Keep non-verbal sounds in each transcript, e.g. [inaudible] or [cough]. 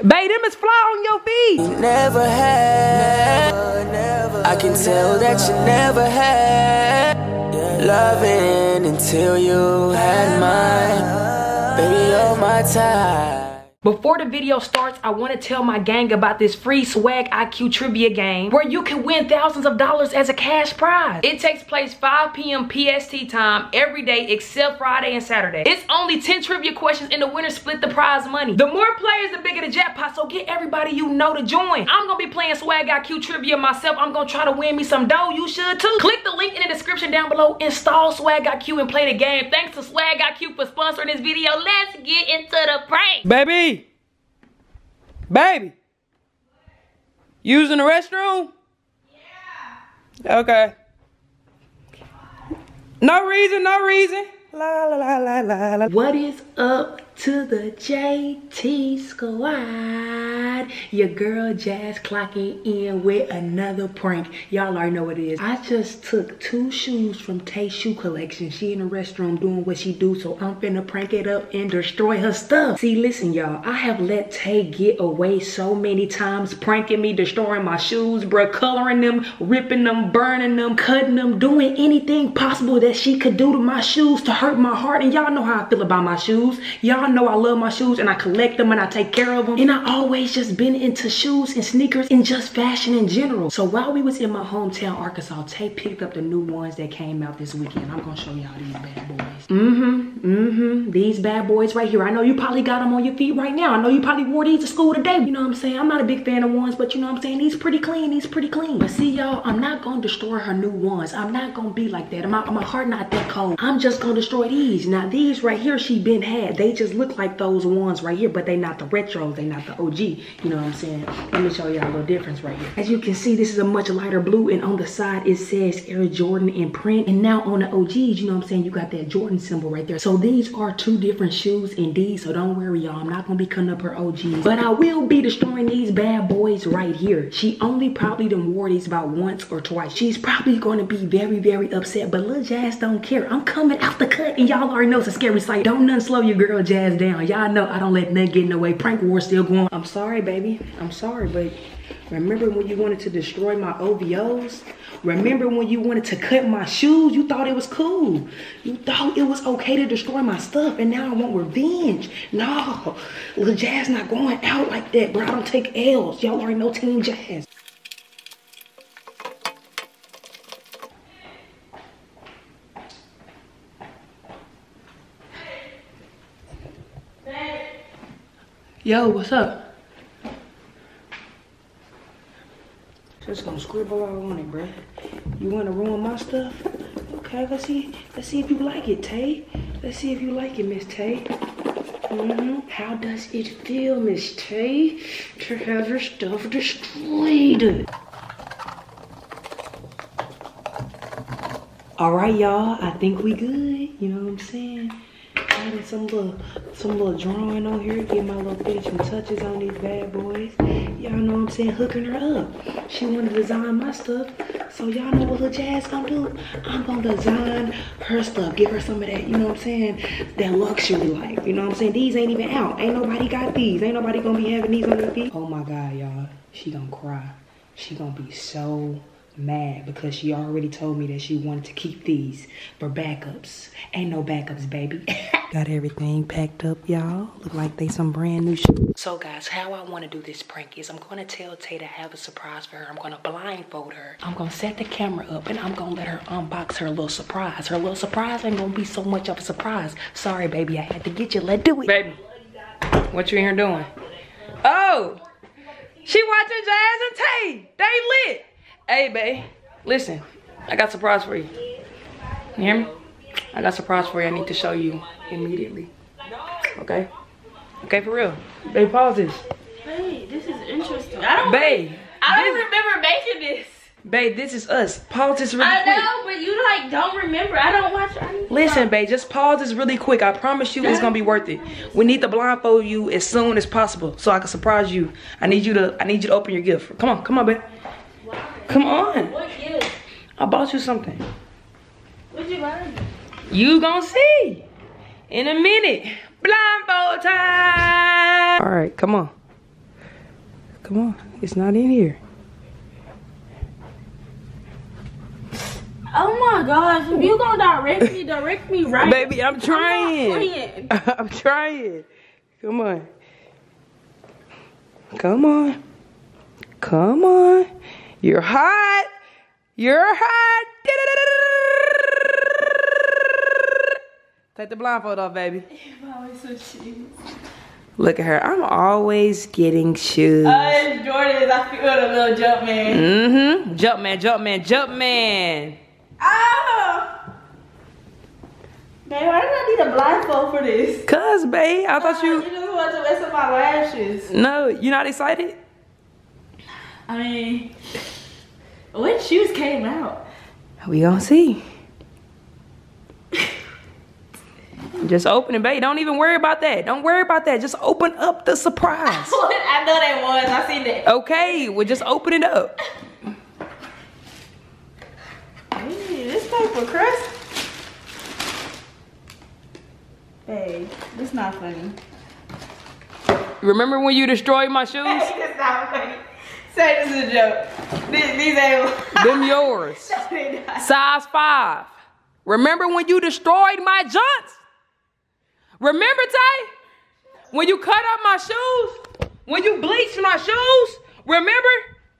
Babe, them is fly on your feet. Never had. I can tell that you never had. Loving until you had mine. Baby, you're my type. Before the video starts, I want to tell my gang about this free SwagIQ trivia game where you can win thousands of dollars as a cash prize. It takes place 5 p.m. PST time every day except Friday and Saturday. It's only 10 trivia questions and the winner split the prize money. The more players, the bigger the jackpot, so get everybody you know to join. I'm gonna be playing SwagIQ trivia myself. I'm gonna try to win me some dough. You should too. Click the link in the description down below. Install SwagIQ and play the game. Thanks to SwagIQ for sponsoring this video. Let's get into the prank. Baby. Baby. Using the restroom? Yeah. Okay. No reason, no reason. La la la la la. What is up to the JT squad? Your girl Jazz clocking in with another prank. Y'all already know what it is. I just took two shoes from Tae Shoe Collection. She in the restroom doing what she do, so I'm finna prank it up and destroy her stuff. See, listen, y'all. I have let Tae get away so many times, pranking me, destroying my shoes, bruh, coloring them, ripping them, burning them, cutting them, doing anything possible that she could do to my shoes to hurt my heart. And y'all know how I feel about my shoes. Y'all know I love my shoes and I collect them and I take care of them. And I always just been into shoes and sneakers and just fashion in general. So while we was in my hometown, Arkansas, Tae picked up the new ones that came out this weekend. I'm gonna show y'all these bad boys. Mm-hmm, mm-hmm. These bad boys right here. I know you probably got them on your feet right now. I know you probably wore these to school today. You know what I'm saying? I'm not a big fan of ones, but you know what I'm saying? These pretty clean, these pretty clean. But see y'all, I'm not gonna destroy her new ones. I'm not gonna be like that. My, my heart not that cold. I'm just gonna destroy these. Now these right here she been had. They just look like those ones right here, but they not the retro, They not the OG. You know what I'm saying? Let me show y'all a little difference right here. As you can see, this is a much lighter blue and on the side it says Air Jordan in print. And now on the OGs, you know what I'm saying? You got that Jordan symbol right there. So these are two different shoes indeed. So don't worry y'all. I'm not gonna be cutting up her OGs. But I will be destroying these bad boys right here. She only probably done wore these about once or twice. She's probably gonna be very, very upset. But Lil Jazz don't care. I'm coming out the cut and y'all already know it's a scary sight. Don't none slow your girl Jazz down. Y'all know I don't let nothing get in the way. Prank war still going. I'm sorry, baby. I'm sorry, but remember when you wanted to destroy my OVOs? Remember when you wanted to cut my shoes? You thought it was cool. You thought it was okay to destroy my stuff, and now I want revenge. No, Lil Jazz not going out like that, bro. I don't take L's. Y'all already know Team Jazz. Yo, what's up? Just gonna scribble all on it, bruh. You wanna ruin my stuff? Okay, let's see. Let's see if you like it, Tae. Let's see if you like it, Miss Tae. Mm-hmm. How does it feel, Miss Tae, to have your stuff destroyed? All right, y'all. I think we good. You know what I'm saying? Adding some little, some little drawing on here. Get my little finishing touches on these bad boys. Y'all know what I'm saying? Hooking her up. She want to design my stuff. So y'all know what Lil Jazz gonna do? I'm gonna design her stuff. Give her some of that, you know what I'm saying? That luxury life. You know what I'm saying? These ain't even out. Ain't nobody got these. Ain't nobody gonna be having these on their feet. Oh my God, y'all. She gonna cry. She gonna be so mad because she already told me that she wanted to keep these for backups. Ain't no backups, baby. [laughs] Got everything packed up, y'all. Look like they some brand new shoes. So guys, how I want to do this prank is I'm going to tell Tae to have a surprise for her. I'm going to blindfold her. I'm going to set the camera up and I'm going to let her unbox her little surprise. Her little surprise ain't going to be so much of a surprise. Sorry, baby. I had to get you. Let's do it. Baby, what you in here doing? Oh, she watching Jazz and Tae. They lit. Hey, babe, listen, I got a surprise for you. You hear me? I got a surprise for you I need to show you immediately. Okay? Okay, for real. Babe, pause this. Hey, this is interesting. I don't. Babe. I don't this- remember making this. Babe, this is us. Pause this really I quick. know, but you like don't remember. I don't watch. I Listen, babe, just pause this really quick. I promise you it's gonna be worth it. We need to blindfold you as soon as possible so I can surprise you. I need you to I need you to open your gift. Come on, come on, babe. Come on. What gift? I bought you something. What'd you buy? You gonna see in a minute. Blindfold time. All right, come on. Come on. It's not in here. Oh my gosh, if you gonna direct me, direct me right. Baby, I'm trying. playing. [laughs] I'm trying. Come on. Come on. Come on. You're hot. You're hot. Take the blindfold off, baby. Look at her. I'm always getting shoes. Uh, it's Jordan's. I feel the little jump man. Mm-hmm. Jump man, jump man, jump man. Ah! Babe, why did I need a blindfold for this? Cuz, babe, I thought You you. just want to mess up my lashes. No, you're not excited? I mean, what shoes came out? We gonna see. Just open it, babe. Don't even worry about that. Don't worry about that. Just open up the surprise. [laughs] I know they was. I seen that. Okay, well just open it up. Hey, this paper crust. Hey, this not funny. Remember when you destroyed my [laughs] shoes? Hey, not funny. Say this is a joke. These, these ain't. [laughs] Them yours. [laughs] No, they not. Size five. Remember when you destroyed my junks? Remember, Tae? When you cut up my shoes? When you bleached my shoes? Remember?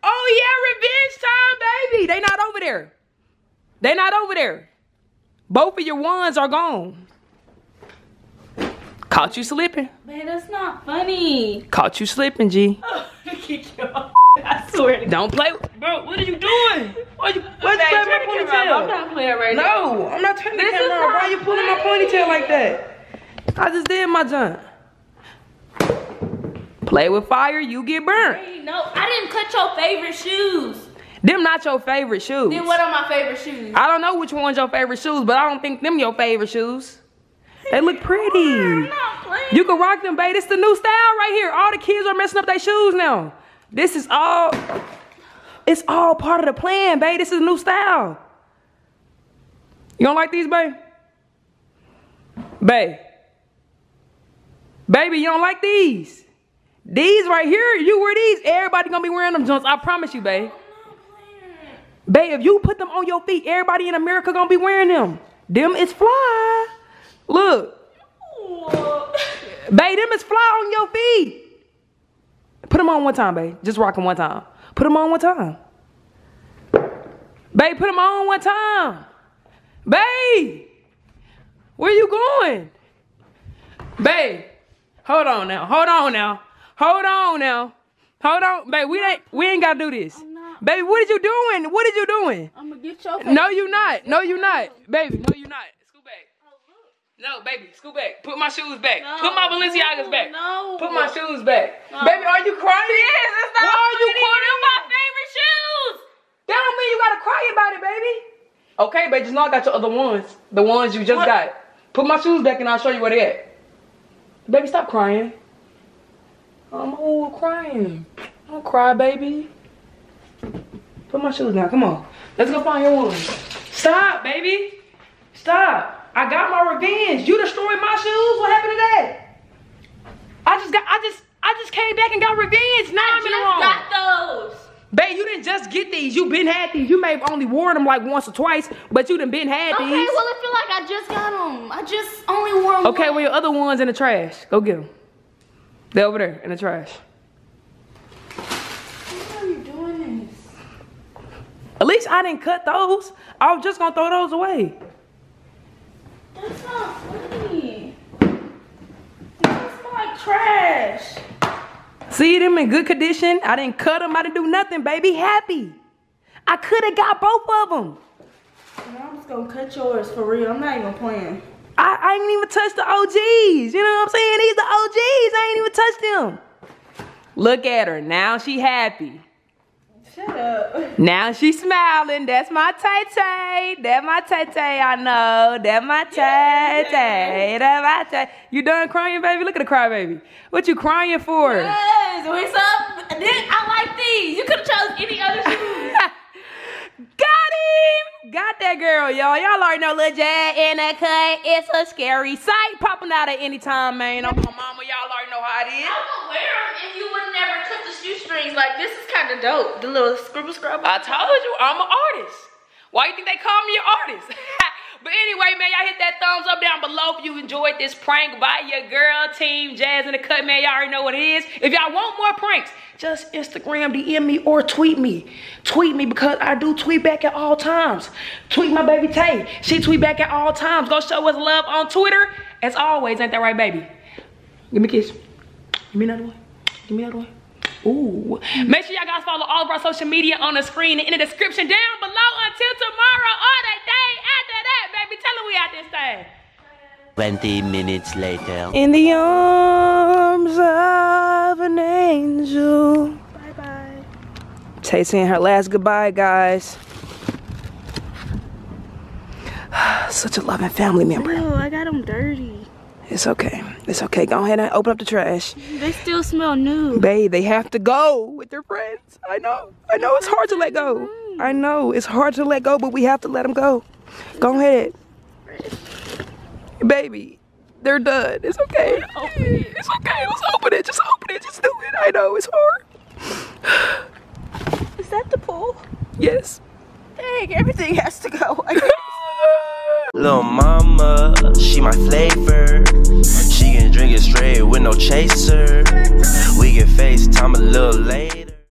Oh yeah, revenge time, baby. They not over there. They not over there. Both of your ones are gone. Caught you slipping. Man, that's not funny. Caught you slipping, G. [laughs] Oh, Kick your I swear to God. Don't play. Bro, what are you doing? Why you, why you Babe, play turn my the camera. I'm not playing right now. No, I'm not turning the This is camera off. Why not you pulling my ponytail like that? I just did my junk. Play with fire, you get burnt. No, I didn't cut your favorite shoes. Them not your favorite shoes. Then what are my favorite shoes? I don't know which one's your favorite shoes, but I don't think them your favorite shoes. They look I'm pretty. not playing. You can rock them, babe. It's the new style right here. All the kids are messing up their shoes now. This is all. It's all part of the plan, babe. This is a new style. You don't like these, babe? Babe. Baby, you don't like these? These right here, you wear these, everybody gonna be wearing them joints. I promise you, babe. I'm not playing. Babe, if you put them on your feet, everybody in America gonna be wearing them. Them is fly. Look, babe, them is fly on your feet. Put them on one time, babe. Just rock them one time. Put them on one time. Babe, put them on one time. Babe, where you going? Babe, hold on now. Hold on now. Hold on now. Hold on, babe. We ain't we ain't gotta do this. Baby, what are you doing? What are you doing? I'm gonna get your No, you not. No, you not. Baby, no, you not. No, baby, scoot back. Put my shoes back. No, Put my Balenciagas no, back. no. Put my shoes back. No. Baby, are you crying? Yes, it's not Why are you crying? They're my favorite shoes. That don't mean you gotta cry about it, baby. Okay, baby, just know I got your other ones. The ones you just What? got. Put my shoes back and I'll show you where they at. Baby, stop crying. I'm all crying. Don't cry, baby. Put my shoes down. Come on. Let's go find your ones. Stop, baby. Stop. I revenge. You destroyed my shoes. What happened to that? I just got I just I just came back and got revenge. Now in the Just wrong. got those. Babe, you didn't just get these. You been had these. You may have only worn them like once or twice, but you done been had Okay, well, these. it feel like I just got them. I just only wore them. Okay, one. well your other ones in the trash. Go get them. They're over there in the trash. Why are you doing this? At least I didn't cut those. I was just gonna throw those away. That's not funny. That's like trash. See them in good condition. I didn't cut them. I didn't do nothing, baby. Happy. I could have got both of them. I'm just gonna cut yours for real. I'm not even playing. I, I ain't even touched the OGs. You know what I'm saying? These the OGs. I ain't even touched them. Look at her. Now she happy. Shut up. [laughs] Now she's smiling. That's my tay tay. That's my tay tay. I know. That's my tay tay. That's my tay. You done crying, baby? Look at the cry, baby. What you crying for? Yes, what's up? I like these. You could have chose any other shoes. [laughs] Got him. Got that girl, y'all. Y'all already know Lil Jazz in the cut. It's a scary sight popping out at any time, man. I'm my mama. Y'all already know how it is. I would wear them if you would never shoestring. Like this is kind of dope. The little scribble scrub. I told you, I'm an artist. Why you think they call me an artist? [laughs] but anyway, man, y'all hit that thumbs up down below if you enjoyed this prank by your girl, Team Jazz in the Cut, man. Y'all already know what it is. If y'all want more pranks, just Instagram, DM me, or tweet me. Tweet me because I do tweet back at all times. Tweet my baby Tae. She tweet back at all times. Go show us love on Twitter. As always, ain't that right, baby? Give me a kiss. Give me another one. Give me another one. Ooh. Make sure y'all guys follow all of our social media on the screen and in the description down below until tomorrow or the day after that, baby. Tell them we out this thing. 20 minutes later. In the arms of an angel. Bye bye. Tae saying her last goodbye, guys. [sighs] Such a loving family member. Ew, I got them dirty. It's okay. It's okay. Go ahead and open up the trash. They still smell new. Babe, they have to go with their friends. I know. I know it's hard to let go. I know it's hard to let go, but we have to let them go. Go ahead. Baby, they're done. It's okay. It's okay. Let's open it. Just open it. Just do it. I know it's hard. Is that the pool? Yes. Dang, everything has to go. [laughs] Little mama, she my flavor. She can drink it straight with no chaser. We can FaceTime a little later.